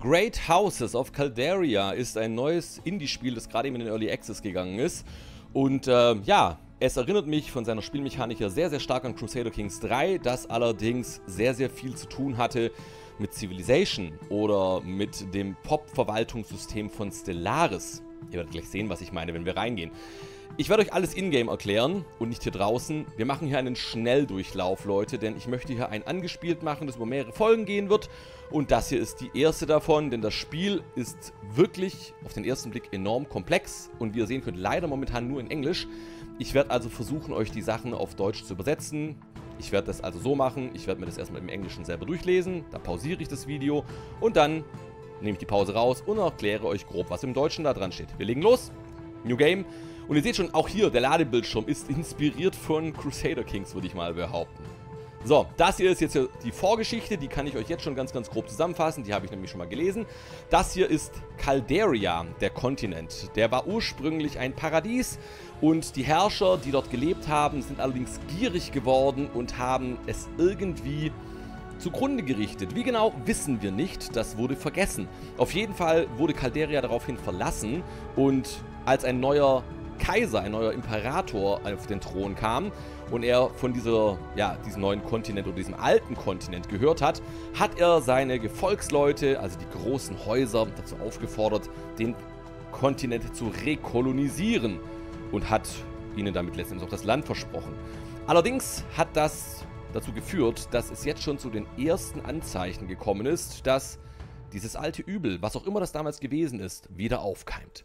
Great Houses of Calderia ist ein neues Indie-Spiel, das gerade eben in den Early Access gegangen ist. Und äh, ja, es erinnert mich von seiner Spielmechanik her sehr, sehr stark an Crusader Kings 3, das allerdings sehr, sehr viel zu tun hatte mit Civilization oder mit dem Pop-Verwaltungssystem von Stellaris. Ihr werdet gleich sehen, was ich meine, wenn wir reingehen. Ich werde euch alles in-game erklären und nicht hier draußen. Wir machen hier einen Schnelldurchlauf, Leute, denn ich möchte hier ein angespielt machen, das über mehrere Folgen gehen wird. Und das hier ist die erste davon, denn das Spiel ist wirklich auf den ersten Blick enorm komplex und wie ihr sehen könnt, leider momentan nur in Englisch. Ich werde also versuchen, euch die Sachen auf Deutsch zu übersetzen. Ich werde das also so machen, ich werde mir das erstmal im Englischen selber durchlesen, da pausiere ich das Video und dann nehme ich die Pause raus und erkläre euch grob, was im Deutschen da dran steht. Wir legen los. New Game. Und ihr seht schon, auch hier, der Ladebildschirm ist inspiriert von Crusader Kings, würde ich mal behaupten. So, das hier ist jetzt die Vorgeschichte, die kann ich euch jetzt schon ganz, ganz grob zusammenfassen, die habe ich nämlich schon mal gelesen. Das hier ist Calderia, der Kontinent. Der war ursprünglich ein Paradies und die Herrscher, die dort gelebt haben, sind allerdings gierig geworden und haben es irgendwie zugrunde gerichtet. Wie genau, wissen wir nicht, das wurde vergessen. Auf jeden Fall wurde Calderia daraufhin verlassen und als ein neuer Kaiser, ein neuer Imperator auf den Thron kam und er von dieser, ja, diesem neuen Kontinent oder diesem alten Kontinent gehört hat, hat er seine Gefolgsleute, also die großen Häuser, dazu aufgefordert, den Kontinent zu rekolonisieren und hat ihnen damit letztendlich auch das Land versprochen. Allerdings hat das dazu geführt, dass es jetzt schon zu den ersten Anzeichen gekommen ist, dass dieses alte Übel, was auch immer das damals gewesen ist, wieder aufkeimt.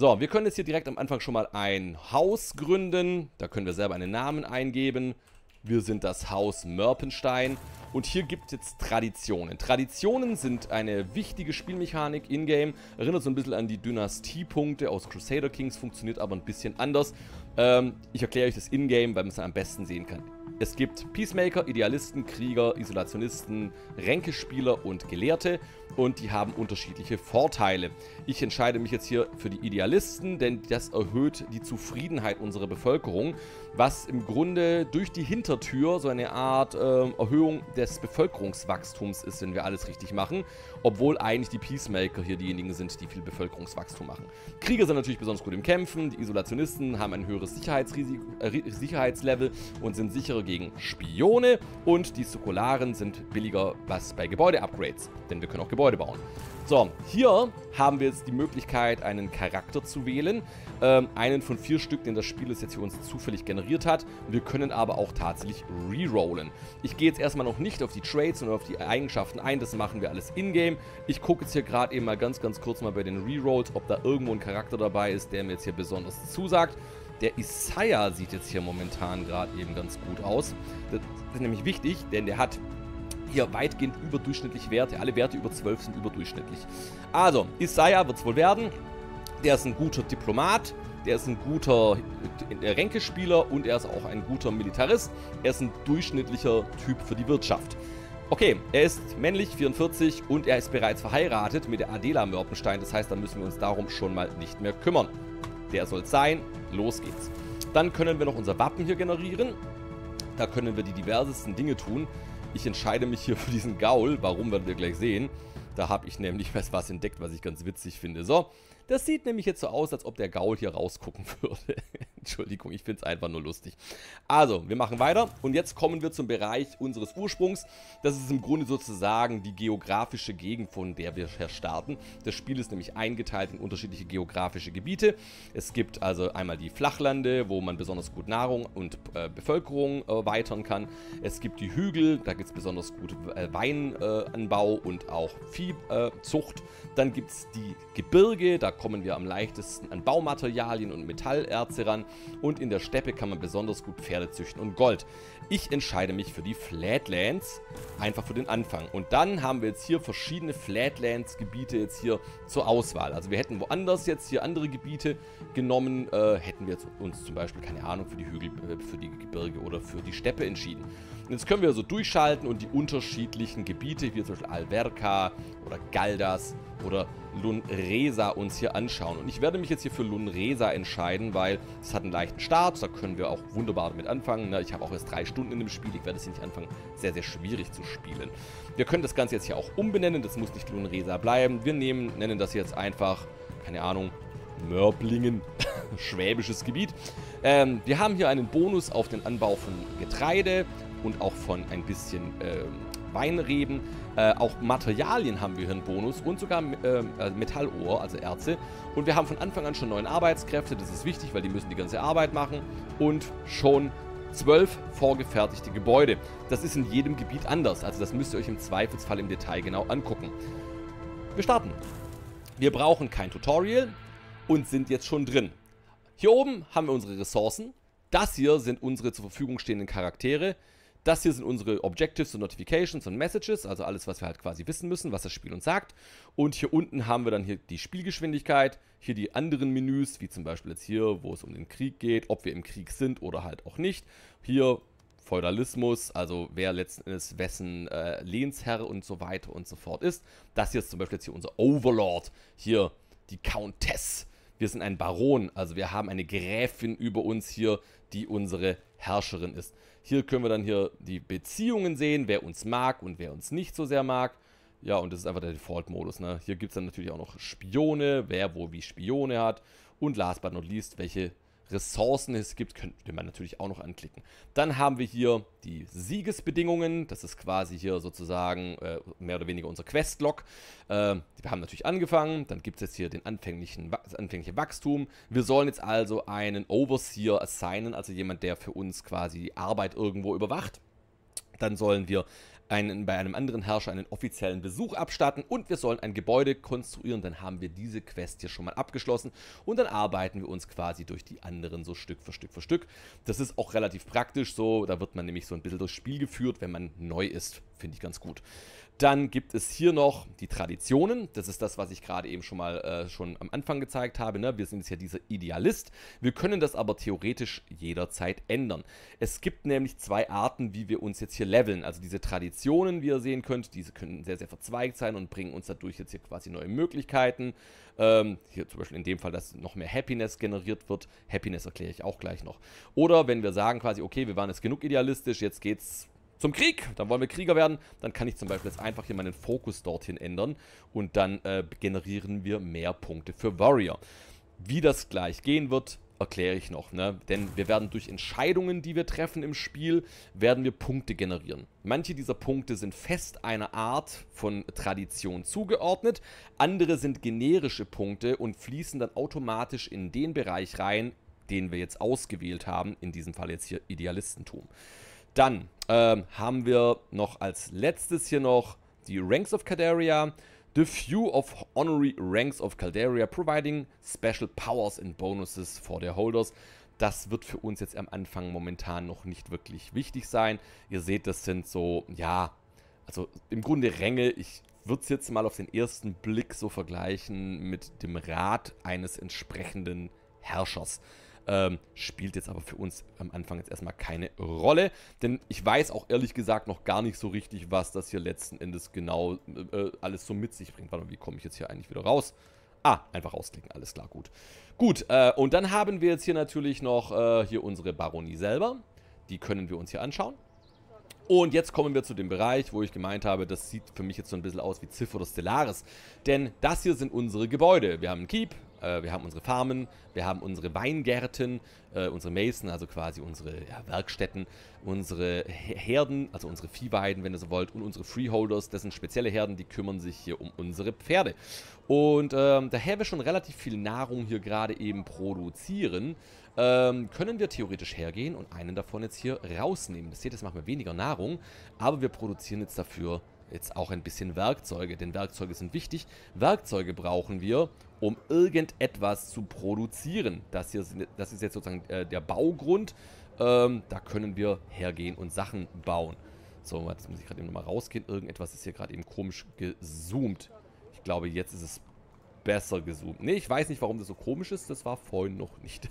So, wir können jetzt hier direkt am Anfang schon mal ein Haus gründen. Da können wir selber einen Namen eingeben. Wir sind das Haus Mörpenstein. Und hier gibt es jetzt Traditionen. Traditionen sind eine wichtige Spielmechanik in-game. Erinnert so ein bisschen an die Dynastiepunkte aus Crusader Kings, funktioniert aber ein bisschen anders. Ähm, ich erkläre euch das in-game, weil man es am besten sehen kann. Es gibt Peacemaker, Idealisten, Krieger, Isolationisten, Ränkespieler und Gelehrte und die haben unterschiedliche Vorteile. Ich entscheide mich jetzt hier für die Idealisten, denn das erhöht die Zufriedenheit unserer Bevölkerung, was im Grunde durch die Hintertür so eine Art äh, Erhöhung des Bevölkerungswachstums ist, wenn wir alles richtig machen, obwohl eigentlich die Peacemaker hier diejenigen sind, die viel Bevölkerungswachstum machen. Krieger sind natürlich besonders gut im Kämpfen, die Isolationisten haben ein höheres Sicherheitsrisiko, äh, Sicherheitslevel und sind sicherer gegen Spione und die Sukularen sind billiger was bei Gebäude-Upgrades, denn wir können auch Gebäude bauen. So, hier haben wir jetzt die Möglichkeit, einen Charakter zu wählen. Ähm, einen von vier Stück, den das Spiel jetzt für uns zufällig generiert hat. Wir können aber auch tatsächlich rerollen. Ich gehe jetzt erstmal noch nicht auf die Trades und auf die Eigenschaften ein. Das machen wir alles in-game. Ich gucke jetzt hier gerade eben mal ganz, ganz kurz mal bei den Rerolls, ob da irgendwo ein Charakter dabei ist, der mir jetzt hier besonders zusagt. Der Isaiah sieht jetzt hier momentan gerade eben ganz gut aus. Das ist nämlich wichtig, denn der hat hier weitgehend überdurchschnittlich Werte. Alle Werte über 12 sind überdurchschnittlich. Also, Isaiah wird es wohl werden. Der ist ein guter Diplomat, der ist ein guter äh, Ränkespieler und er ist auch ein guter Militarist. Er ist ein durchschnittlicher Typ für die Wirtschaft. Okay, er ist männlich, 44 und er ist bereits verheiratet mit der Adela Mörpenstein. Das heißt, da müssen wir uns darum schon mal nicht mehr kümmern. Der soll sein. Los geht's. Dann können wir noch unser Wappen hier generieren. Da können wir die diversesten Dinge tun. Ich entscheide mich hier für diesen Gaul. Warum, werden wir gleich sehen. Da habe ich nämlich was entdeckt, was ich ganz witzig finde. So, das sieht nämlich jetzt so aus, als ob der Gaul hier rausgucken würde. Entschuldigung, ich finde es einfach nur lustig. Also, wir machen weiter und jetzt kommen wir zum Bereich unseres Ursprungs. Das ist im Grunde sozusagen die geografische Gegend, von der wir her starten. Das Spiel ist nämlich eingeteilt in unterschiedliche geografische Gebiete. Es gibt also einmal die Flachlande, wo man besonders gut Nahrung und äh, Bevölkerung erweitern kann. Es gibt die Hügel, da gibt es besonders gut äh, Weinanbau äh, und auch Viehzucht. Dann gibt es die Gebirge, da kommen wir am leichtesten an Baumaterialien und Metallerze ran und in der Steppe kann man besonders gut Pferde züchten und Gold. Ich entscheide mich für die Flatlands, einfach für den Anfang. Und dann haben wir jetzt hier verschiedene Flatlands-Gebiete jetzt hier zur Auswahl. Also wir hätten woanders jetzt hier andere Gebiete genommen, äh, hätten wir uns zum Beispiel, keine Ahnung, für die Hügel, äh, für die Gebirge oder für die Steppe entschieden. Und jetzt können wir so durchschalten und die unterschiedlichen Gebiete, wie zum Beispiel Alverca oder Galdas oder Lunresa uns hier anschauen. Und ich werde mich jetzt hier für Lunresa entscheiden, weil es hat einen leichten Start. Da können wir auch wunderbar damit anfangen. Ne? Ich habe auch erst drei Stunden in dem Spiel. Ich werde es hier nicht anfangen, sehr, sehr schwierig zu spielen. Wir können das Ganze jetzt hier auch umbenennen. Das muss nicht Lunresa bleiben. Wir nehmen, nennen das jetzt einfach, keine Ahnung, Mörblingen, schwäbisches Gebiet. Ähm, wir haben hier einen Bonus auf den Anbau von Getreide und auch von ein bisschen ähm, Weinreben. Äh, auch Materialien haben wir hier einen Bonus und sogar äh, Metallohr, also Erze. Und wir haben von Anfang an schon neun Arbeitskräfte. Das ist wichtig, weil die müssen die ganze Arbeit machen. Und schon zwölf vorgefertigte Gebäude. Das ist in jedem Gebiet anders. Also das müsst ihr euch im Zweifelsfall im Detail genau angucken. Wir starten. Wir brauchen kein Tutorial und sind jetzt schon drin. Hier oben haben wir unsere Ressourcen. Das hier sind unsere zur Verfügung stehenden Charaktere. Das hier sind unsere Objectives und Notifications und Messages, also alles, was wir halt quasi wissen müssen, was das Spiel uns sagt. Und hier unten haben wir dann hier die Spielgeschwindigkeit, hier die anderen Menüs, wie zum Beispiel jetzt hier, wo es um den Krieg geht, ob wir im Krieg sind oder halt auch nicht. Hier Feudalismus, also wer letzten Endes wessen äh, Lehnsherr und so weiter und so fort ist. Das hier ist zum Beispiel jetzt hier unser Overlord, hier die Countess wir sind ein Baron, also wir haben eine Gräfin über uns hier, die unsere Herrscherin ist. Hier können wir dann hier die Beziehungen sehen, wer uns mag und wer uns nicht so sehr mag. Ja, und das ist einfach der Default-Modus. Ne? Hier gibt es dann natürlich auch noch Spione, wer wo wie Spione hat. Und last but not least, welche Ressourcen es gibt, könnte man natürlich auch noch anklicken. Dann haben wir hier die Siegesbedingungen. Das ist quasi hier sozusagen äh, mehr oder weniger unser Questlog. Äh, wir haben natürlich angefangen. Dann gibt es jetzt hier den anfänglichen, das anfängliche Wachstum. Wir sollen jetzt also einen Overseer assignen, also jemand, der für uns quasi die Arbeit irgendwo überwacht. Dann sollen wir einen, bei einem anderen Herrscher einen offiziellen Besuch abstatten und wir sollen ein Gebäude konstruieren. Dann haben wir diese Quest hier schon mal abgeschlossen und dann arbeiten wir uns quasi durch die anderen so Stück für Stück für Stück. Das ist auch relativ praktisch so, da wird man nämlich so ein bisschen durchs Spiel geführt, wenn man neu ist. Finde ich ganz gut. Dann gibt es hier noch die Traditionen. Das ist das, was ich gerade eben schon mal äh, schon am Anfang gezeigt habe. Ne? Wir sind jetzt ja dieser Idealist. Wir können das aber theoretisch jederzeit ändern. Es gibt nämlich zwei Arten, wie wir uns jetzt hier leveln. Also diese Traditionen, wie ihr sehen könnt, diese können sehr, sehr verzweigt sein und bringen uns dadurch jetzt hier quasi neue Möglichkeiten. Ähm, hier zum Beispiel in dem Fall, dass noch mehr Happiness generiert wird. Happiness erkläre ich auch gleich noch. Oder wenn wir sagen quasi, okay, wir waren jetzt genug idealistisch, jetzt geht's zum Krieg. Dann wollen wir Krieger werden. Dann kann ich zum Beispiel jetzt einfach hier meinen Fokus dorthin ändern und dann äh, generieren wir mehr Punkte für Warrior. Wie das gleich gehen wird, erkläre ich noch, ne? Denn wir werden durch Entscheidungen, die wir treffen im Spiel, werden wir Punkte generieren. Manche dieser Punkte sind fest einer Art von Tradition zugeordnet, andere sind generische Punkte und fließen dann automatisch in den Bereich rein, den wir jetzt ausgewählt haben, in diesem Fall jetzt hier Idealistentum. Dann ähm, haben wir noch als letztes hier noch die Ranks of Calderia. The few of honorary ranks of Calderia providing special powers and bonuses for their holders. Das wird für uns jetzt am Anfang momentan noch nicht wirklich wichtig sein. Ihr seht, das sind so, ja, also im Grunde Ränge. Ich würde es jetzt mal auf den ersten Blick so vergleichen mit dem Rat eines entsprechenden Herrschers. Ähm, spielt jetzt aber für uns am Anfang jetzt erstmal keine Rolle. Denn ich weiß auch ehrlich gesagt noch gar nicht so richtig, was das hier letzten Endes genau äh, alles so mit sich bringt. Warte mal, wie komme ich jetzt hier eigentlich wieder raus? Ah, einfach rausklicken, alles klar, gut. Gut, äh, und dann haben wir jetzt hier natürlich noch äh, hier unsere Baronie selber. Die können wir uns hier anschauen. Und jetzt kommen wir zu dem Bereich, wo ich gemeint habe, das sieht für mich jetzt so ein bisschen aus wie Ziffer oder Stellaris. Denn das hier sind unsere Gebäude. Wir haben einen Keep, äh, wir haben unsere Farmen, wir haben unsere Weingärten, äh, unsere Mason, also quasi unsere ja, Werkstätten, unsere Herden, also unsere Viehweiden, wenn ihr so wollt, und unsere Freeholders, das sind spezielle Herden, die kümmern sich hier um unsere Pferde. Und ähm, daher wir schon relativ viel Nahrung hier gerade eben produzieren, ähm, können wir theoretisch hergehen und einen davon jetzt hier rausnehmen. Das seht, das machen wir weniger Nahrung, aber wir produzieren jetzt dafür jetzt auch ein bisschen Werkzeuge, denn Werkzeuge sind wichtig. Werkzeuge brauchen wir, um irgendetwas zu produzieren. Das hier das ist jetzt sozusagen äh, der Baugrund. Ähm, da können wir hergehen und Sachen bauen. So, jetzt muss ich gerade eben nochmal rausgehen. Irgendetwas ist hier gerade eben komisch gezoomt. Ich glaube, jetzt ist es besser gezoomt. Ne, ich weiß nicht, warum das so komisch ist. Das war vorhin noch nicht.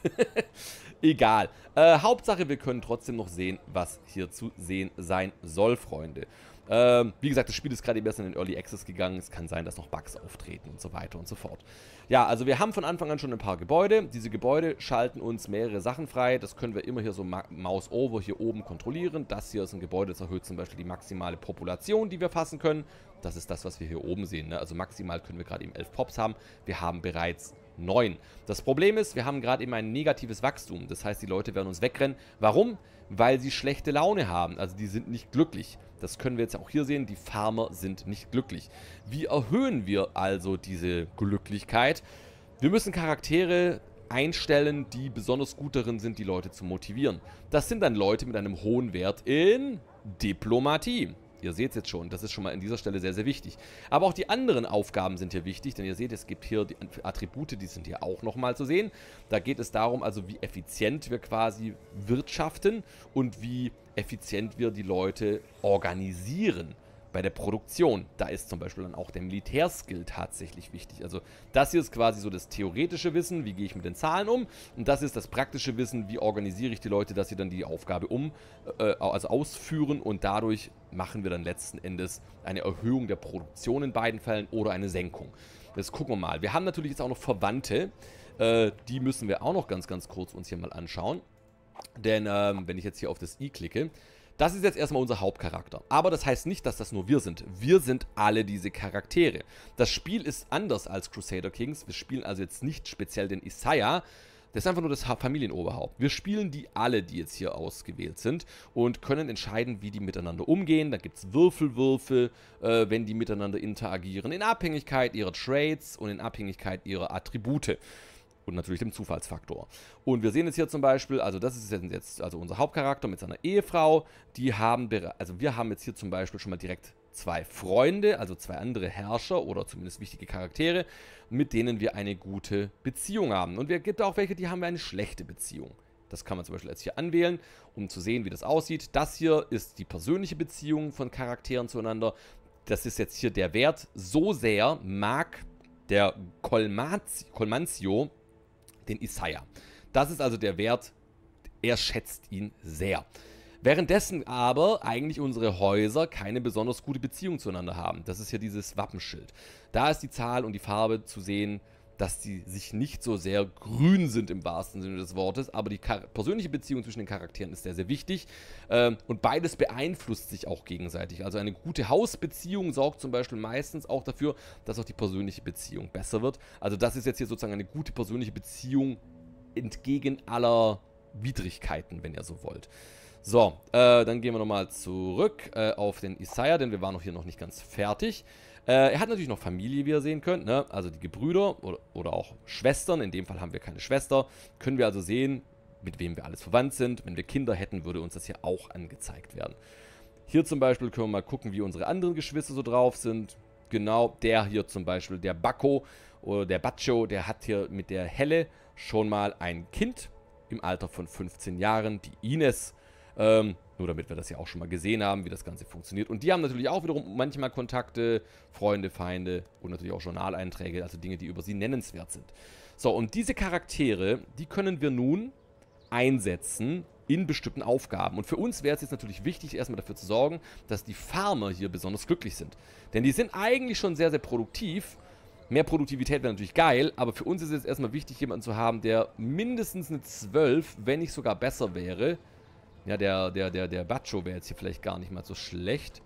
Egal. Äh, Hauptsache, wir können trotzdem noch sehen, was hier zu sehen sein soll, Freunde. Ähm, wie gesagt, das Spiel ist gerade erst in den Early Access gegangen. Es kann sein, dass noch Bugs auftreten und so weiter und so fort. Ja, also wir haben von Anfang an schon ein paar Gebäude. Diese Gebäude schalten uns mehrere Sachen frei. Das können wir immer hier so Maus over hier oben kontrollieren. Das hier ist ein Gebäude, das erhöht zum Beispiel die maximale Population, die wir fassen können. Das ist das, was wir hier oben sehen. Ne? Also maximal können wir gerade eben 11 Pops haben. Wir haben bereits 9. Das Problem ist, wir haben gerade eben ein negatives Wachstum. Das heißt, die Leute werden uns wegrennen. Warum? Weil sie schlechte Laune haben. Also die sind nicht glücklich. Das können wir jetzt auch hier sehen. Die Farmer sind nicht glücklich. Wie erhöhen wir also diese Glücklichkeit? Wir müssen Charaktere einstellen, die besonders gut darin sind, die Leute zu motivieren. Das sind dann Leute mit einem hohen Wert in Diplomatie. Ihr seht es jetzt schon, das ist schon mal an dieser Stelle sehr, sehr wichtig. Aber auch die anderen Aufgaben sind hier wichtig, denn ihr seht, es gibt hier die Attribute, die sind hier auch nochmal zu sehen. Da geht es darum, also wie effizient wir quasi wirtschaften und wie effizient wir die Leute organisieren bei der Produktion. Da ist zum Beispiel dann auch der Militärskill tatsächlich wichtig. Also das hier ist quasi so das theoretische Wissen, wie gehe ich mit den Zahlen um. Und das ist das praktische Wissen, wie organisiere ich die Leute, dass sie dann die Aufgabe um, äh, also ausführen. Und dadurch machen wir dann letzten Endes eine Erhöhung der Produktion in beiden Fällen oder eine Senkung. Das gucken wir mal. Wir haben natürlich jetzt auch noch Verwandte. Äh, die müssen wir auch noch ganz, ganz kurz uns hier mal anschauen. Denn ähm, wenn ich jetzt hier auf das i klicke, das ist jetzt erstmal unser Hauptcharakter. Aber das heißt nicht, dass das nur wir sind. Wir sind alle diese Charaktere. Das Spiel ist anders als Crusader Kings. Wir spielen also jetzt nicht speziell den Isaiah, das ist einfach nur das Familienoberhaupt. Wir spielen die alle, die jetzt hier ausgewählt sind und können entscheiden, wie die miteinander umgehen. Da gibt es Würfelwürfel, äh, wenn die miteinander interagieren, in Abhängigkeit ihrer Trades und in Abhängigkeit ihrer Attribute und natürlich dem Zufallsfaktor. Und wir sehen jetzt hier zum Beispiel, also das ist jetzt also unser Hauptcharakter mit seiner Ehefrau, die haben, also wir haben jetzt hier zum Beispiel schon mal direkt zwei Freunde, also zwei andere Herrscher oder zumindest wichtige Charaktere, mit denen wir eine gute Beziehung haben. Und es gibt auch welche, die haben eine schlechte Beziehung. Das kann man zum Beispiel jetzt hier anwählen, um zu sehen, wie das aussieht. Das hier ist die persönliche Beziehung von Charakteren zueinander. Das ist jetzt hier der Wert. So sehr mag der Colmanzio den Isaiah. Das ist also der Wert, er schätzt ihn sehr. Währenddessen aber eigentlich unsere Häuser keine besonders gute Beziehung zueinander haben. Das ist hier dieses Wappenschild. Da ist die Zahl und die Farbe zu sehen, dass sie sich nicht so sehr grün sind im wahrsten Sinne des Wortes, aber die persönliche Beziehung zwischen den Charakteren ist sehr, sehr wichtig ähm, und beides beeinflusst sich auch gegenseitig. Also eine gute Hausbeziehung sorgt zum Beispiel meistens auch dafür, dass auch die persönliche Beziehung besser wird. Also das ist jetzt hier sozusagen eine gute persönliche Beziehung entgegen aller Widrigkeiten, wenn ihr so wollt. So, äh, dann gehen wir nochmal zurück äh, auf den Isaiah, denn wir waren noch hier noch nicht ganz fertig. Äh, er hat natürlich noch Familie, wie ihr sehen könnt, ne? also die Gebrüder oder, oder auch Schwestern. In dem Fall haben wir keine Schwester. Können wir also sehen, mit wem wir alles verwandt sind. Wenn wir Kinder hätten, würde uns das hier auch angezeigt werden. Hier zum Beispiel können wir mal gucken, wie unsere anderen Geschwister so drauf sind. Genau, der hier zum Beispiel, der Bacco oder der Baccio, der hat hier mit der Helle schon mal ein Kind im Alter von 15 Jahren, die Ines. Ähm, nur damit wir das ja auch schon mal gesehen haben, wie das Ganze funktioniert. Und die haben natürlich auch wiederum manchmal Kontakte, Freunde, Feinde und natürlich auch Journaleinträge, also Dinge, die über sie nennenswert sind. So, und diese Charaktere, die können wir nun einsetzen in bestimmten Aufgaben. Und für uns wäre es jetzt natürlich wichtig, erstmal dafür zu sorgen, dass die Farmer hier besonders glücklich sind. Denn die sind eigentlich schon sehr, sehr produktiv. Mehr Produktivität wäre natürlich geil, aber für uns ist es jetzt erstmal wichtig, jemanden zu haben, der mindestens eine 12, wenn nicht sogar besser wäre, ja, der, der, der, der Bacho wäre jetzt hier vielleicht gar nicht mal so schlecht.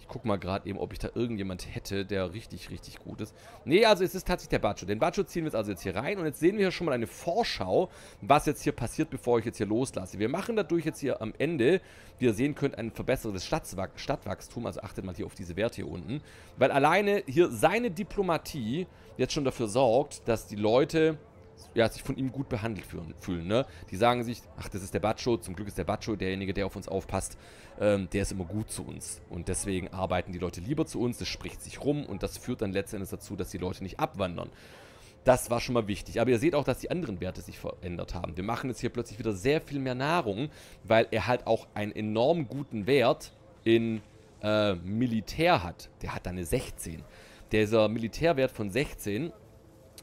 Ich guck mal gerade eben, ob ich da irgendjemand hätte, der richtig, richtig gut ist. Nee, also es ist tatsächlich der Bacho. Den Bacho ziehen wir jetzt also jetzt hier rein. Und jetzt sehen wir hier schon mal eine Vorschau, was jetzt hier passiert, bevor ich jetzt hier loslasse. Wir machen dadurch jetzt hier am Ende, wie ihr sehen könnt, ein verbessertes Stadtwachstum. Also achtet mal hier auf diese Werte hier unten. Weil alleine hier seine Diplomatie jetzt schon dafür sorgt, dass die Leute ja, sich von ihm gut behandelt fühlen. Ne? Die sagen sich, ach, das ist der Bacho, zum Glück ist der Bacho derjenige, der auf uns aufpasst, ähm, der ist immer gut zu uns. Und deswegen arbeiten die Leute lieber zu uns, das spricht sich rum und das führt dann letztendlich dazu, dass die Leute nicht abwandern. Das war schon mal wichtig. Aber ihr seht auch, dass die anderen Werte sich verändert haben. Wir machen jetzt hier plötzlich wieder sehr viel mehr Nahrung, weil er halt auch einen enorm guten Wert in äh, Militär hat. Der hat da eine 16. Dieser Militärwert von 16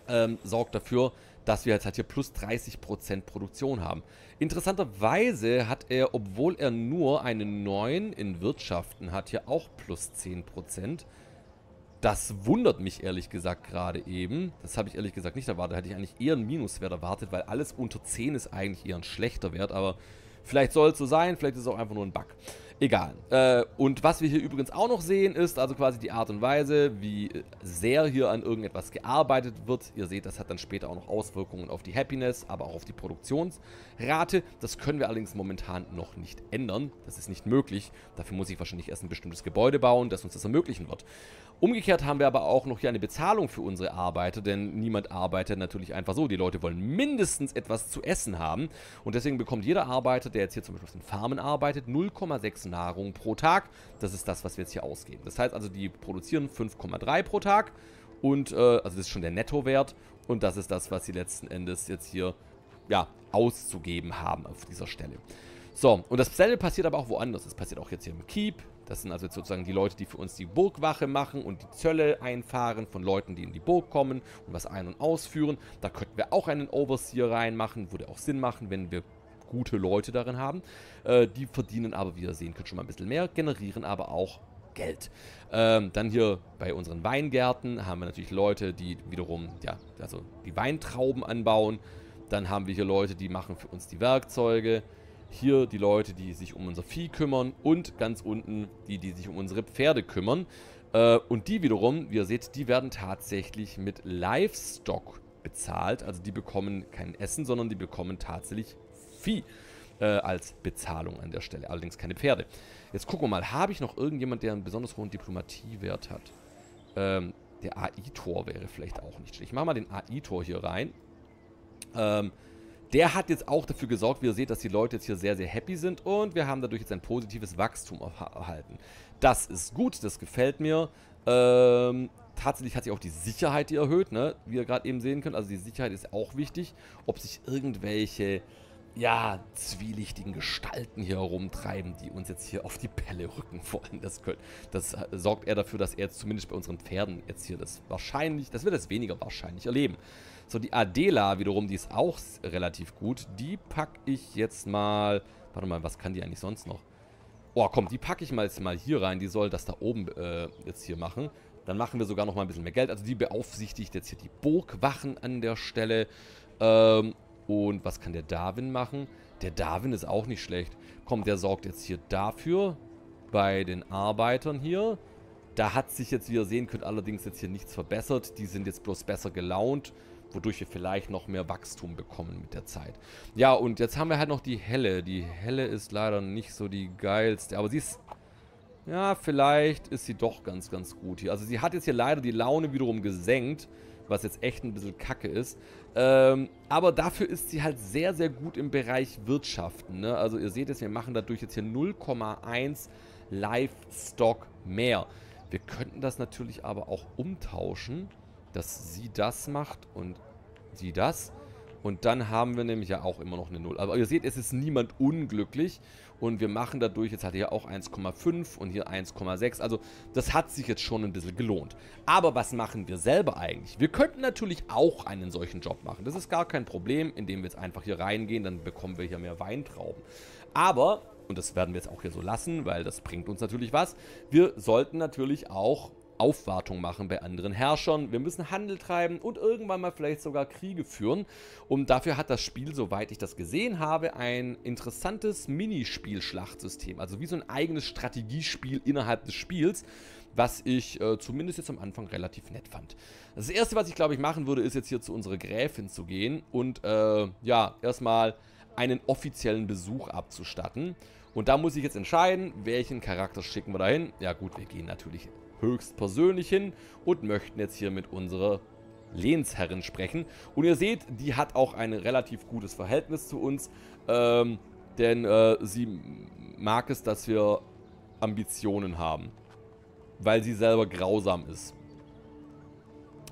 ähm, sorgt dafür, dass wir jetzt halt hier plus 30% Produktion haben. Interessanterweise hat er, obwohl er nur einen 9 in Wirtschaften hat, hier auch plus 10%. Das wundert mich ehrlich gesagt gerade eben. Das habe ich ehrlich gesagt nicht erwartet. Hätte ich eigentlich eher einen Minuswert erwartet, weil alles unter 10 ist eigentlich eher ein schlechter Wert. Aber vielleicht soll es so sein, vielleicht ist es auch einfach nur ein Bug. Egal. Äh, und was wir hier übrigens auch noch sehen, ist also quasi die Art und Weise, wie sehr hier an irgendetwas gearbeitet wird. Ihr seht, das hat dann später auch noch Auswirkungen auf die Happiness, aber auch auf die Produktionsrate. Das können wir allerdings momentan noch nicht ändern. Das ist nicht möglich. Dafür muss ich wahrscheinlich erst ein bestimmtes Gebäude bauen, das uns das ermöglichen wird. Umgekehrt haben wir aber auch noch hier eine Bezahlung für unsere Arbeiter, denn niemand arbeitet natürlich einfach so. Die Leute wollen mindestens etwas zu essen haben und deswegen bekommt jeder Arbeiter, der jetzt hier zum Beispiel auf den Farmen arbeitet, 0,6 Nahrung pro Tag. Das ist das, was wir jetzt hier ausgeben. Das heißt also, die produzieren 5,3 pro Tag und, äh, also das ist schon der Nettowert und das ist das, was sie letzten Endes jetzt hier, ja, auszugeben haben auf dieser Stelle. So, und dasselbe passiert aber auch woanders. Es passiert auch jetzt hier im Keep, das sind also sozusagen die Leute, die für uns die Burgwache machen und die Zölle einfahren von Leuten, die in die Burg kommen und was ein- und ausführen. Da könnten wir auch einen Overseer reinmachen, würde auch Sinn machen, wenn wir gute Leute darin haben. Äh, die verdienen aber, wie ihr sehen könnt, schon mal ein bisschen mehr, generieren aber auch Geld. Ähm, dann hier bei unseren Weingärten haben wir natürlich Leute, die wiederum, ja, also die Weintrauben anbauen. Dann haben wir hier Leute, die machen für uns die Werkzeuge. Hier die Leute, die sich um unser Vieh kümmern und ganz unten die, die sich um unsere Pferde kümmern. Äh, und die wiederum, wie ihr seht, die werden tatsächlich mit Livestock bezahlt. Also die bekommen kein Essen, sondern die bekommen tatsächlich Vieh äh, als Bezahlung an der Stelle. Allerdings keine Pferde. Jetzt gucken wir mal, habe ich noch irgendjemand, der einen besonders hohen Diplomatiewert hat? Ähm, der AI-Tor wäre vielleicht auch nicht schlecht. Ich mache mal den AI-Tor hier rein. Ähm, der hat jetzt auch dafür gesorgt, wie ihr seht, dass die Leute jetzt hier sehr, sehr happy sind und wir haben dadurch jetzt ein positives Wachstum erhalten. Das ist gut, das gefällt mir. Ähm, tatsächlich hat sich auch die Sicherheit die erhöht, ne? wie ihr gerade eben sehen könnt. Also die Sicherheit ist auch wichtig. Ob sich irgendwelche, ja, zwielichtigen Gestalten hier herumtreiben, die uns jetzt hier auf die Pelle rücken wollen. Das, können, das sorgt er dafür, dass er jetzt zumindest bei unseren Pferden jetzt hier das wahrscheinlich, das wird es weniger wahrscheinlich erleben. So, die Adela wiederum, die ist auch relativ gut. Die packe ich jetzt mal... Warte mal, was kann die eigentlich sonst noch? Oh, komm, die packe ich mal jetzt mal hier rein. Die soll das da oben äh, jetzt hier machen. Dann machen wir sogar noch mal ein bisschen mehr Geld. Also die beaufsichtigt jetzt hier die Burgwachen an der Stelle. Ähm, und was kann der Darwin machen? Der Darwin ist auch nicht schlecht. Komm, der sorgt jetzt hier dafür. Bei den Arbeitern hier. Da hat sich jetzt, wie ihr sehen könnt, allerdings jetzt hier nichts verbessert. Die sind jetzt bloß besser gelaunt wodurch wir vielleicht noch mehr Wachstum bekommen mit der Zeit. Ja, und jetzt haben wir halt noch die Helle. Die Helle ist leider nicht so die geilste, aber sie ist... Ja, vielleicht ist sie doch ganz, ganz gut hier. Also sie hat jetzt hier leider die Laune wiederum gesenkt, was jetzt echt ein bisschen kacke ist. Ähm, aber dafür ist sie halt sehr, sehr gut im Bereich Wirtschaften. Ne? Also ihr seht es, wir machen dadurch jetzt hier 0,1 Livestock mehr. Wir könnten das natürlich aber auch umtauschen dass sie das macht und sie das. Und dann haben wir nämlich ja auch immer noch eine 0. Aber ihr seht, es ist niemand unglücklich. Und wir machen dadurch jetzt halt hier auch 1,5 und hier 1,6. Also das hat sich jetzt schon ein bisschen gelohnt. Aber was machen wir selber eigentlich? Wir könnten natürlich auch einen solchen Job machen. Das ist gar kein Problem, indem wir jetzt einfach hier reingehen. Dann bekommen wir hier mehr Weintrauben. Aber, und das werden wir jetzt auch hier so lassen, weil das bringt uns natürlich was. Wir sollten natürlich auch Aufwartung machen bei anderen Herrschern. Wir müssen Handel treiben und irgendwann mal vielleicht sogar Kriege führen. Und dafür hat das Spiel, soweit ich das gesehen habe, ein interessantes Minispiel-Schlachtsystem. Also wie so ein eigenes Strategiespiel innerhalb des Spiels, was ich äh, zumindest jetzt am Anfang relativ nett fand. Das erste, was ich glaube ich machen würde, ist jetzt hier zu unserer Gräfin zu gehen und äh, ja, erstmal einen offiziellen Besuch abzustatten. Und da muss ich jetzt entscheiden, welchen Charakter schicken wir dahin. Ja gut, wir gehen natürlich höchstpersönlich hin und möchten jetzt hier mit unserer Lehnsherrin sprechen. Und ihr seht, die hat auch ein relativ gutes Verhältnis zu uns, ähm, denn äh, sie mag es, dass wir Ambitionen haben, weil sie selber grausam ist.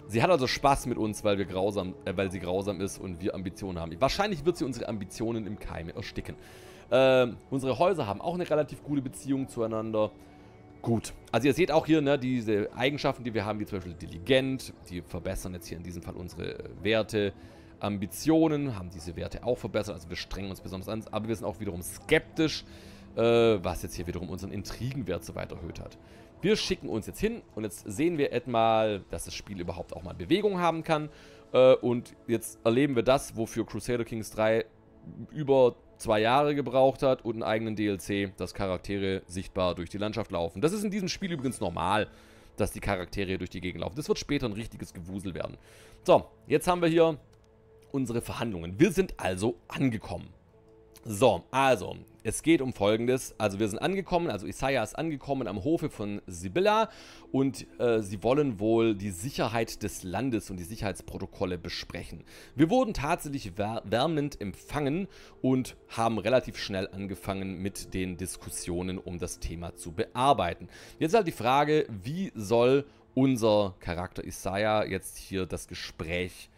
Sie hat also Spaß mit uns, weil wir grausam, äh, weil sie grausam ist und wir Ambitionen haben. Wahrscheinlich wird sie unsere Ambitionen im Keime ersticken. Äh, unsere Häuser haben auch eine relativ gute Beziehung zueinander. Gut, also ihr seht auch hier ne, diese Eigenschaften, die wir haben, wie zum Beispiel Diligent, die verbessern jetzt hier in diesem Fall unsere Werte. Ambitionen, haben diese Werte auch verbessert, also wir strengen uns besonders an, aber wir sind auch wiederum skeptisch, äh, was jetzt hier wiederum unseren Intrigenwert so weit erhöht hat. Wir schicken uns jetzt hin und jetzt sehen wir etwa, dass das Spiel überhaupt auch mal Bewegung haben kann. Äh, und jetzt erleben wir das, wofür Crusader Kings 3 über zwei Jahre gebraucht hat und einen eigenen DLC, dass Charaktere sichtbar durch die Landschaft laufen. Das ist in diesem Spiel übrigens normal, dass die Charaktere durch die Gegend laufen. Das wird später ein richtiges Gewusel werden. So, jetzt haben wir hier unsere Verhandlungen. Wir sind also angekommen. So, also, es geht um folgendes. Also wir sind angekommen, also Isaiah ist angekommen am Hofe von Sibylla und äh, sie wollen wohl die Sicherheit des Landes und die Sicherheitsprotokolle besprechen. Wir wurden tatsächlich wärmend empfangen und haben relativ schnell angefangen mit den Diskussionen, um das Thema zu bearbeiten. Jetzt halt die Frage, wie soll unser Charakter Isaiah jetzt hier das Gespräch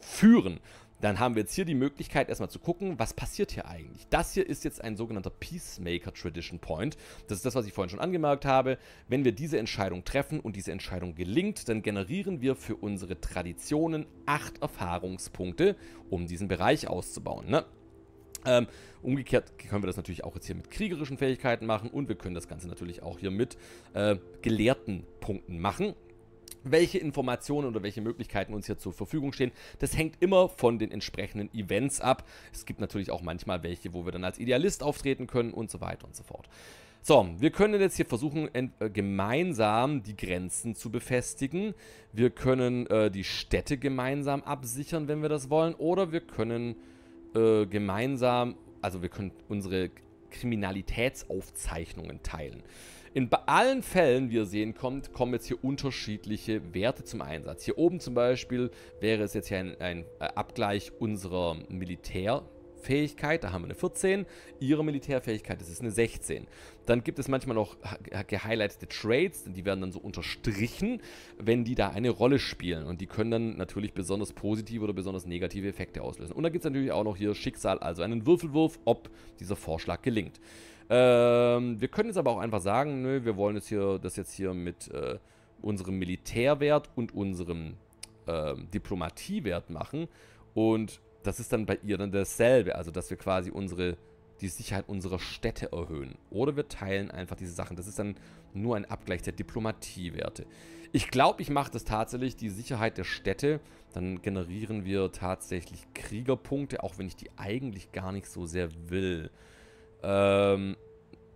führen? Dann haben wir jetzt hier die Möglichkeit erstmal zu gucken, was passiert hier eigentlich. Das hier ist jetzt ein sogenannter Peacemaker Tradition Point. Das ist das, was ich vorhin schon angemerkt habe. Wenn wir diese Entscheidung treffen und diese Entscheidung gelingt, dann generieren wir für unsere Traditionen 8 Erfahrungspunkte, um diesen Bereich auszubauen. Ne? Ähm, umgekehrt können wir das natürlich auch jetzt hier mit kriegerischen Fähigkeiten machen und wir können das Ganze natürlich auch hier mit äh, gelehrten Punkten machen welche Informationen oder welche Möglichkeiten uns hier zur Verfügung stehen. Das hängt immer von den entsprechenden Events ab. Es gibt natürlich auch manchmal welche, wo wir dann als Idealist auftreten können und so weiter und so fort. So, wir können jetzt hier versuchen, äh, gemeinsam die Grenzen zu befestigen. Wir können äh, die Städte gemeinsam absichern, wenn wir das wollen. Oder wir können äh, gemeinsam, also wir können unsere Kriminalitätsaufzeichnungen teilen. In allen Fällen, wie ihr sehen kommt, kommen jetzt hier unterschiedliche Werte zum Einsatz. Hier oben zum Beispiel wäre es jetzt hier ein, ein äh, Abgleich unserer Militärfähigkeit. Da haben wir eine 14. Ihre Militärfähigkeit, das ist eine 16. Dann gibt es manchmal noch gehighlightete Trades, die werden dann so unterstrichen, wenn die da eine Rolle spielen. Und die können dann natürlich besonders positive oder besonders negative Effekte auslösen. Und dann gibt es natürlich auch noch hier Schicksal, also einen Würfelwurf, ob dieser Vorschlag gelingt. Ähm, wir können jetzt aber auch einfach sagen, nö, wir wollen jetzt hier, das jetzt hier mit äh, unserem Militärwert und unserem äh, Diplomatiewert machen. Und das ist dann bei ihr dann dasselbe. Also, dass wir quasi unsere, die Sicherheit unserer Städte erhöhen. Oder wir teilen einfach diese Sachen. Das ist dann nur ein Abgleich der Diplomatiewerte. Ich glaube, ich mache das tatsächlich, die Sicherheit der Städte. Dann generieren wir tatsächlich Kriegerpunkte, auch wenn ich die eigentlich gar nicht so sehr will. Ähm,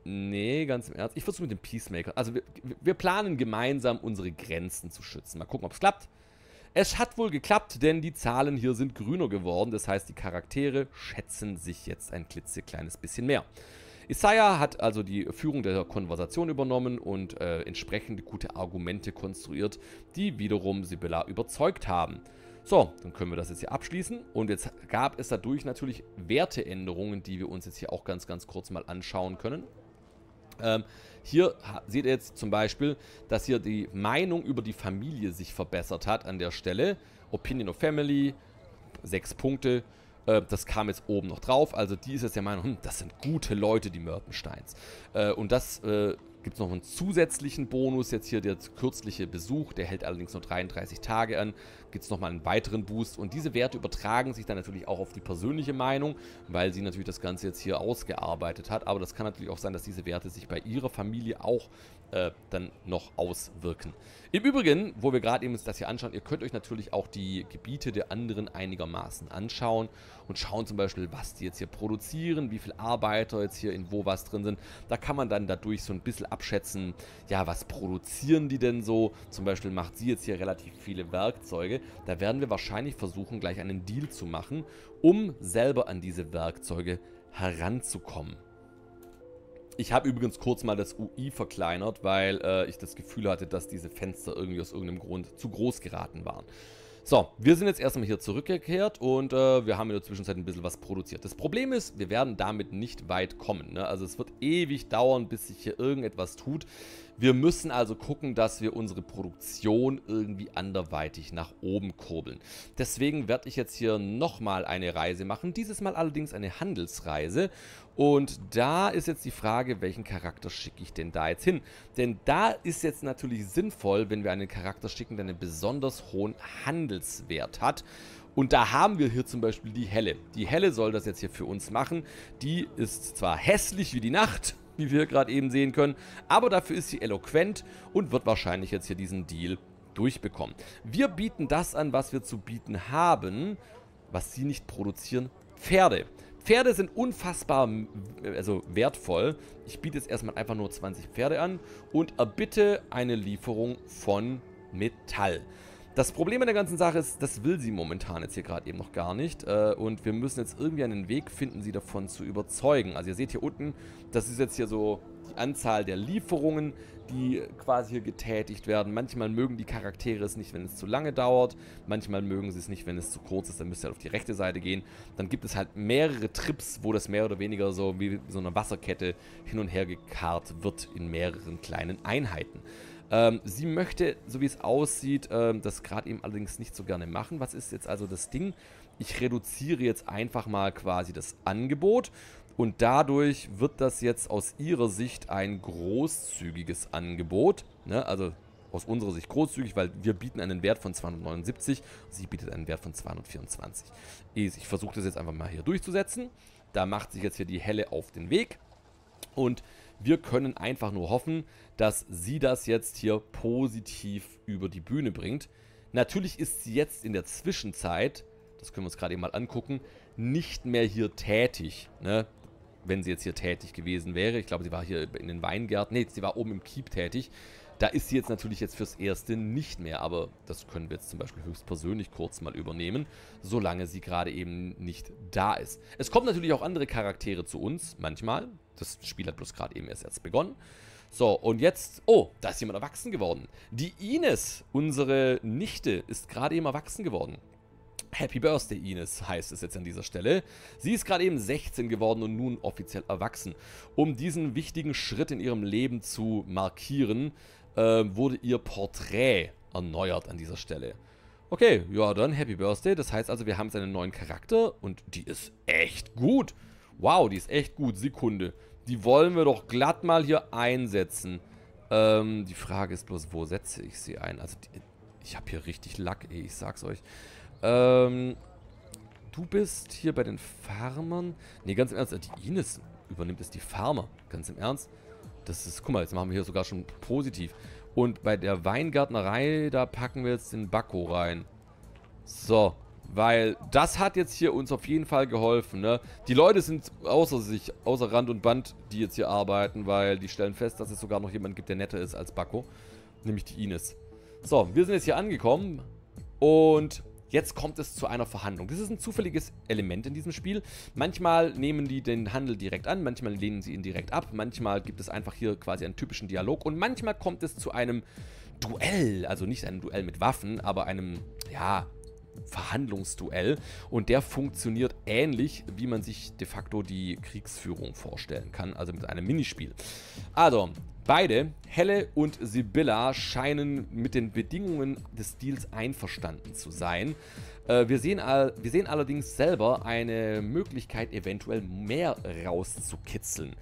nee, ganz im Ernst. Ich versuche mit dem Peacemaker. Also wir, wir planen gemeinsam unsere Grenzen zu schützen. Mal gucken, ob es klappt. Es hat wohl geklappt, denn die Zahlen hier sind grüner geworden. Das heißt, die Charaktere schätzen sich jetzt ein klitzekleines bisschen mehr. Isaiah hat also die Führung der Konversation übernommen und äh, entsprechende gute Argumente konstruiert, die wiederum Sibylla überzeugt haben. So, dann können wir das jetzt hier abschließen. Und jetzt gab es dadurch natürlich Werteänderungen, die wir uns jetzt hier auch ganz, ganz kurz mal anschauen können. Ähm, hier seht ihr jetzt zum Beispiel, dass hier die Meinung über die Familie sich verbessert hat an der Stelle. Opinion of Family, sechs Punkte. Äh, das kam jetzt oben noch drauf. Also die ist jetzt der Meinung, hm, das sind gute Leute, die Mörtensteins. Äh, und das äh, gibt es noch einen zusätzlichen Bonus. Jetzt hier der kürzliche Besuch, der hält allerdings nur 33 Tage an. Gibt es nochmal einen weiteren Boost. Und diese Werte übertragen sich dann natürlich auch auf die persönliche Meinung, weil sie natürlich das Ganze jetzt hier ausgearbeitet hat. Aber das kann natürlich auch sein, dass diese Werte sich bei ihrer Familie auch äh, dann noch auswirken. Im Übrigen, wo wir gerade eben uns das hier anschauen, ihr könnt euch natürlich auch die Gebiete der anderen einigermaßen anschauen und schauen zum Beispiel, was die jetzt hier produzieren, wie viele Arbeiter jetzt hier in wo was drin sind. Da kann man dann dadurch so ein bisschen abschätzen, ja, was produzieren die denn so? Zum Beispiel macht sie jetzt hier relativ viele Werkzeuge. Da werden wir wahrscheinlich versuchen, gleich einen Deal zu machen, um selber an diese Werkzeuge heranzukommen. Ich habe übrigens kurz mal das UI verkleinert, weil äh, ich das Gefühl hatte, dass diese Fenster irgendwie aus irgendeinem Grund zu groß geraten waren. So, wir sind jetzt erstmal hier zurückgekehrt und äh, wir haben in der Zwischenzeit ein bisschen was produziert. Das Problem ist, wir werden damit nicht weit kommen. Ne? Also es wird ewig dauern, bis sich hier irgendetwas tut. Wir müssen also gucken, dass wir unsere Produktion irgendwie anderweitig nach oben kurbeln. Deswegen werde ich jetzt hier nochmal eine Reise machen. Dieses Mal allerdings eine Handelsreise. Und da ist jetzt die Frage, welchen Charakter schicke ich denn da jetzt hin? Denn da ist jetzt natürlich sinnvoll, wenn wir einen Charakter schicken, der einen besonders hohen Handelswert hat. Und da haben wir hier zum Beispiel die Helle. Die Helle soll das jetzt hier für uns machen. Die ist zwar hässlich wie die Nacht, wie wir gerade eben sehen können, aber dafür ist sie eloquent und wird wahrscheinlich jetzt hier diesen Deal durchbekommen. Wir bieten das an, was wir zu bieten haben, was sie nicht produzieren, Pferde. Pferde sind unfassbar also wertvoll. Ich biete jetzt erstmal einfach nur 20 Pferde an und erbitte eine Lieferung von Metall. Das Problem an der ganzen Sache ist, das will sie momentan jetzt hier gerade eben noch gar nicht. Äh, und wir müssen jetzt irgendwie einen Weg finden, sie davon zu überzeugen. Also ihr seht hier unten, das ist jetzt hier so die Anzahl der Lieferungen, die quasi hier getätigt werden. Manchmal mögen die Charaktere es nicht, wenn es zu lange dauert. Manchmal mögen sie es nicht, wenn es zu kurz ist. Dann müsst ihr halt auf die rechte Seite gehen. Dann gibt es halt mehrere Trips, wo das mehr oder weniger so wie so eine Wasserkette hin und her gekarrt wird in mehreren kleinen Einheiten. Ähm, sie möchte, so wie es aussieht, ähm, das gerade eben allerdings nicht so gerne machen. Was ist jetzt also das Ding? Ich reduziere jetzt einfach mal quasi das Angebot und dadurch wird das jetzt aus ihrer Sicht ein großzügiges Angebot. Ne? Also aus unserer Sicht großzügig, weil wir bieten einen Wert von 279, sie bietet einen Wert von 224. Ich versuche das jetzt einfach mal hier durchzusetzen. Da macht sich jetzt hier die Helle auf den Weg und wir können einfach nur hoffen, dass sie das jetzt hier positiv über die Bühne bringt. Natürlich ist sie jetzt in der Zwischenzeit, das können wir uns gerade eben mal angucken, nicht mehr hier tätig. Ne? Wenn sie jetzt hier tätig gewesen wäre. Ich glaube, sie war hier in den Weingärten. Ne, sie war oben im Keep tätig. Da ist sie jetzt natürlich jetzt fürs Erste nicht mehr, aber das können wir jetzt zum Beispiel höchstpersönlich kurz mal übernehmen, solange sie gerade eben nicht da ist. Es kommen natürlich auch andere Charaktere zu uns, manchmal. Das Spiel hat bloß gerade eben erst jetzt begonnen. So, und jetzt... Oh, da ist jemand erwachsen geworden. Die Ines, unsere Nichte, ist gerade eben erwachsen geworden. Happy Birthday Ines heißt es jetzt an dieser Stelle. Sie ist gerade eben 16 geworden und nun offiziell erwachsen. Um diesen wichtigen Schritt in ihrem Leben zu markieren, äh, wurde ihr Porträt erneuert an dieser Stelle. Okay, ja dann Happy Birthday. Das heißt also, wir haben jetzt einen neuen Charakter und die ist echt gut. Wow, die ist echt gut. Sekunde. Die wollen wir doch glatt mal hier einsetzen. Ähm, die Frage ist bloß, wo setze ich sie ein? Also, die, ich habe hier richtig Lack, ey, ich sag's euch. Ähm, du bist hier bei den Farmern. Nee, ganz im Ernst, die Ines übernimmt es die Farmer. Ganz im Ernst. Das ist, guck mal, jetzt machen wir hier sogar schon positiv. Und bei der Weingärtnerei, da packen wir jetzt den Bakko rein. So, weil das hat jetzt hier uns auf jeden Fall geholfen, ne? Die Leute sind außer sich, außer Rand und Band, die jetzt hier arbeiten, weil die stellen fest, dass es sogar noch jemanden gibt, der netter ist als Bakko. Nämlich die Ines. So, wir sind jetzt hier angekommen und Jetzt kommt es zu einer Verhandlung. Das ist ein zufälliges Element in diesem Spiel. Manchmal nehmen die den Handel direkt an, manchmal lehnen sie ihn direkt ab, manchmal gibt es einfach hier quasi einen typischen Dialog und manchmal kommt es zu einem Duell, also nicht einem Duell mit Waffen, aber einem, ja, Verhandlungsduell und der funktioniert ähnlich, wie man sich de facto die Kriegsführung vorstellen kann, also mit einem Minispiel. Also, beide, Helle und Sibylla, scheinen mit den Bedingungen des Deals einverstanden zu sein. Äh, wir, sehen wir sehen allerdings selber eine Möglichkeit, eventuell mehr rauszukitzeln.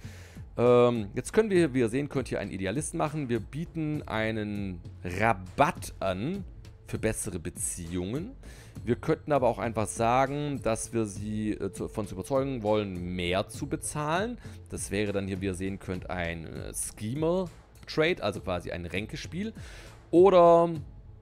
Ähm, jetzt können wir, wie ihr sehen könnt, hier einen Idealisten machen. Wir bieten einen Rabatt an für bessere Beziehungen. Wir könnten aber auch einfach sagen, dass wir sie äh, davon zu überzeugen wollen, mehr zu bezahlen. Das wäre dann hier, wie ihr sehen könnt, ein äh, Schemer-Trade, also quasi ein Ränkespiel. Oder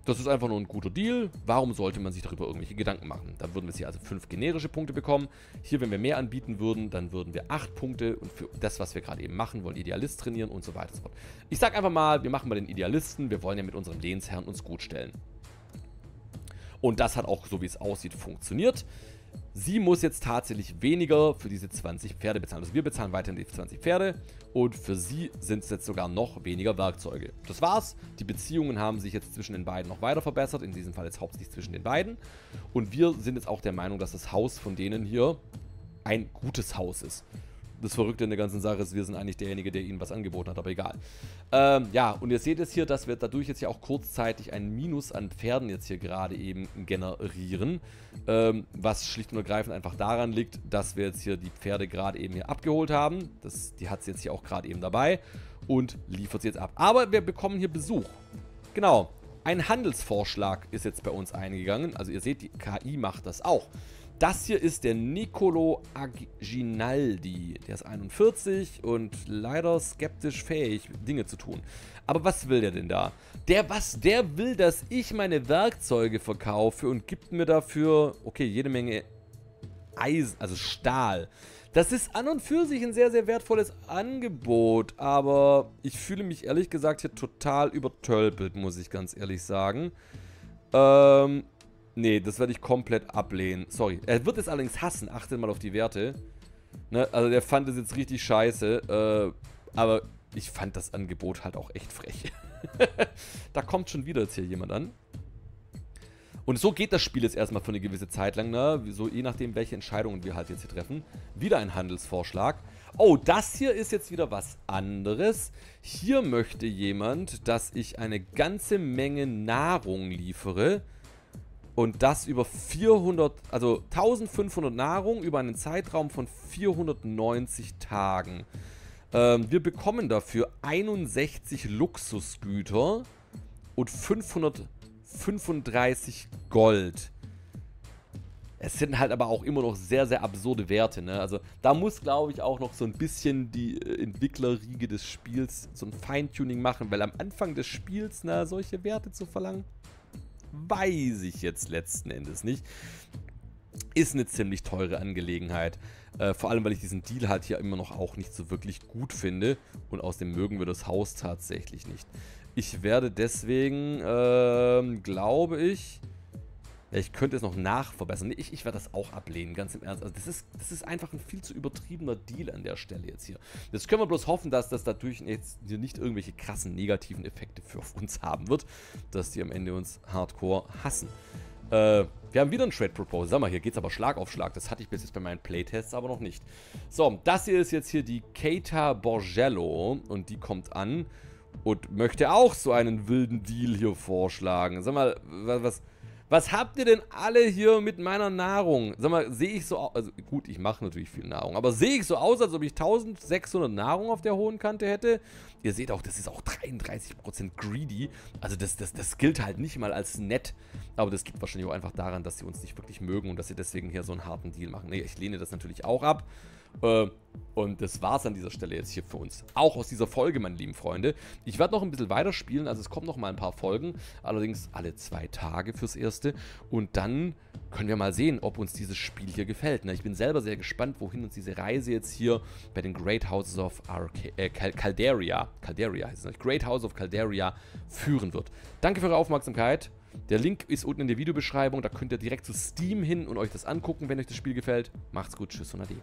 das ist einfach nur ein guter Deal. Warum sollte man sich darüber irgendwelche Gedanken machen? Dann würden wir hier also 5 generische Punkte bekommen. Hier, wenn wir mehr anbieten würden, dann würden wir 8 Punkte. Und für das, was wir gerade eben machen, wollen Idealist trainieren und so weiter und so fort. Ich sag einfach mal, wir machen mal den Idealisten. Wir wollen ja mit unserem Lehnsherrn uns gut stellen. Und das hat auch, so wie es aussieht, funktioniert. Sie muss jetzt tatsächlich weniger für diese 20 Pferde bezahlen. Also wir bezahlen weiterhin die 20 Pferde und für sie sind es jetzt sogar noch weniger Werkzeuge. Das war's. Die Beziehungen haben sich jetzt zwischen den beiden noch weiter verbessert. In diesem Fall jetzt hauptsächlich zwischen den beiden. Und wir sind jetzt auch der Meinung, dass das Haus von denen hier ein gutes Haus ist das Verrückte in der ganzen Sache ist, wir sind eigentlich derjenige, der ihnen was angeboten hat, aber egal. Ähm, ja, und ihr seht es hier, dass wir dadurch jetzt ja auch kurzzeitig ein Minus an Pferden jetzt hier gerade eben generieren, ähm, was schlicht und ergreifend einfach daran liegt, dass wir jetzt hier die Pferde gerade eben hier abgeholt haben. Das, die hat sie jetzt hier auch gerade eben dabei und liefert sie jetzt ab. Aber wir bekommen hier Besuch. Genau, Ein Handelsvorschlag ist jetzt bei uns eingegangen. Also ihr seht, die KI macht das auch. Das hier ist der Nicolo Aginaldi. Der ist 41 und leider skeptisch fähig, Dinge zu tun. Aber was will der denn da? Der was? Der will, dass ich meine Werkzeuge verkaufe und gibt mir dafür, okay, jede Menge Eisen, also Stahl. Das ist an und für sich ein sehr, sehr wertvolles Angebot, aber ich fühle mich ehrlich gesagt hier total übertölpelt, muss ich ganz ehrlich sagen. Ähm, nee, das werde ich komplett ablehnen. Sorry. Er wird es allerdings hassen, achtet mal auf die Werte. Ne? Also der fand es jetzt richtig scheiße, äh, aber ich fand das Angebot halt auch echt frech. da kommt schon wieder jetzt hier jemand an. Und so geht das Spiel jetzt erstmal für eine gewisse Zeit lang, ne? So je nachdem, welche Entscheidungen wir halt jetzt hier treffen. Wieder ein Handelsvorschlag. Oh, das hier ist jetzt wieder was anderes. Hier möchte jemand, dass ich eine ganze Menge Nahrung liefere. Und das über 400, also 1500 Nahrung über einen Zeitraum von 490 Tagen. Ähm, wir bekommen dafür 61 Luxusgüter und 500 35 Gold. Es sind halt aber auch immer noch sehr, sehr absurde Werte. Ne? Also da muss, glaube ich, auch noch so ein bisschen die äh, Entwicklerriege des Spiels so ein Feintuning machen, weil am Anfang des Spiels na, solche Werte zu verlangen, weiß ich jetzt letzten Endes nicht. Ist eine ziemlich teure Angelegenheit. Äh, vor allem, weil ich diesen Deal halt hier immer noch auch nicht so wirklich gut finde. Und außerdem mögen wir das Haus tatsächlich nicht. Ich werde deswegen, ähm, glaube ich, ich könnte es noch nachverbessern. Ich, ich werde das auch ablehnen, ganz im Ernst. Also das ist, das ist einfach ein viel zu übertriebener Deal an der Stelle jetzt hier. Jetzt können wir bloß hoffen, dass das dadurch jetzt nicht irgendwelche krassen negativen Effekte für uns haben wird, dass die am Ende uns hardcore hassen. Äh, wir haben wieder ein Trade Proposal. Sag mal, hier geht es aber Schlag auf Schlag. Das hatte ich bis jetzt bei meinen Playtests aber noch nicht. So, das hier ist jetzt hier die Keita Borgello und die kommt an und möchte auch so einen wilden Deal hier vorschlagen. Sag mal, was, was habt ihr denn alle hier mit meiner Nahrung? Sag mal, sehe ich so aus, also gut, ich mache natürlich viel Nahrung, aber sehe ich so aus, als ob ich 1600 Nahrung auf der hohen Kante hätte? Ihr seht auch, das ist auch 33% greedy, also das, das, das gilt halt nicht mal als nett, aber das liegt wahrscheinlich auch einfach daran, dass sie uns nicht wirklich mögen und dass sie deswegen hier so einen harten Deal machen. Nee, ich lehne das natürlich auch ab. Äh, und das war's an dieser Stelle jetzt hier für uns. Auch aus dieser Folge, meine lieben Freunde. Ich werde noch ein bisschen weiter spielen, also es kommen noch mal ein paar Folgen. Allerdings alle zwei Tage fürs Erste. Und dann können wir mal sehen, ob uns dieses Spiel hier gefällt. Ne? Ich bin selber sehr gespannt, wohin uns diese Reise jetzt hier bei den Great Houses of Arca äh, Calderia, Calderia heißt es nicht, Great House of Calderia führen wird. Danke für eure Aufmerksamkeit. Der Link ist unten in der Videobeschreibung. Da könnt ihr direkt zu Steam hin und euch das angucken, wenn euch das Spiel gefällt. Macht's gut, tschüss und ade.